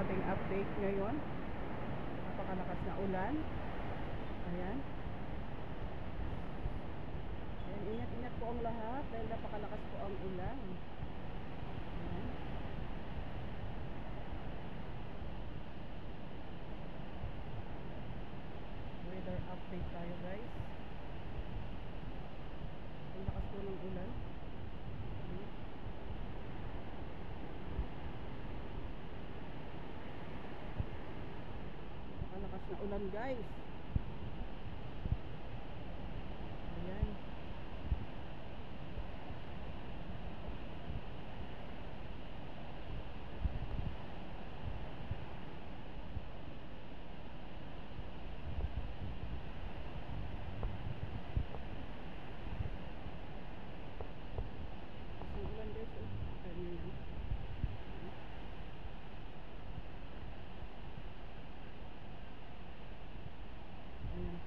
ating update ngayon. Napakalakas na ulan. Ayan. Ayan, ingat-ingat po ang lahat dahil napakalakas po ang ulan. Ayan. Weather update tayo guys. Ang lakas po ng ulan. Ayan. Napakalakas na ulan guys. Ayan. Ang ulan guys. Oh. Ganyan yan. Ayan. Ayan po.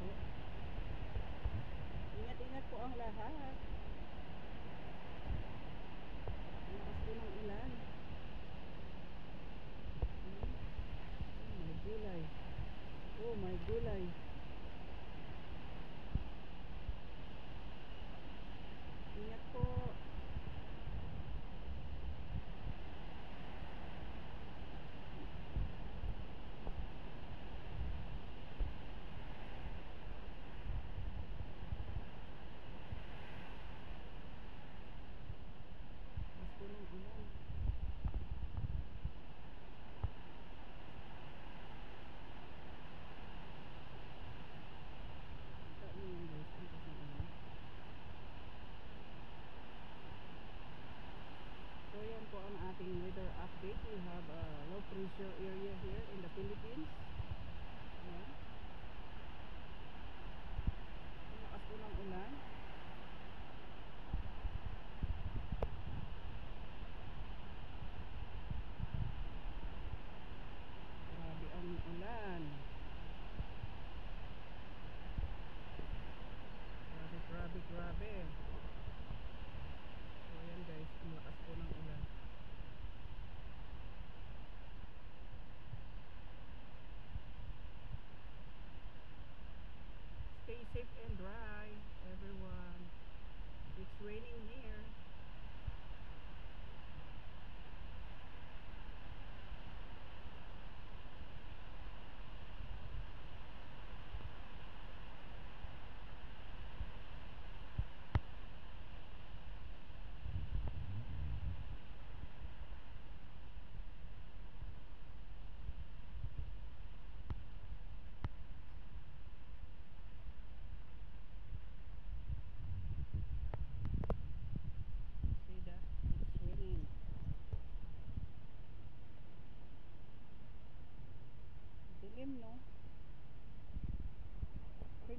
Ingat-ingat po ang lahat. Lakas po ng ulan. Ayan. Oh, may gulay. Oh, may gulay. Ingat po. Lakas po ng ulan. Kita niyo yan guys, ang lakas ng ulan. So yan po ang ating update. We have a low pressure area here in the Philippines. Ayan. Ang lakas po ng ulan. Grabe ang ulan. Grabe, grabe, grabe. Safe and dry, everyone. It's raining here.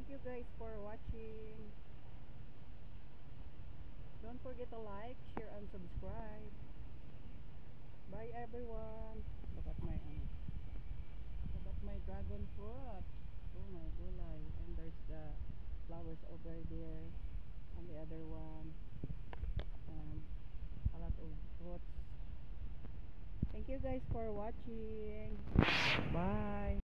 Thank you guys for watching. Don't forget to like, share, and subscribe. Bye everyone. Look at my ano. Look at my dragon fruit. Oh my gulay. And there's the flowers over there. And the other one. And a lot of fruits. Thank you guys for watching. Bye.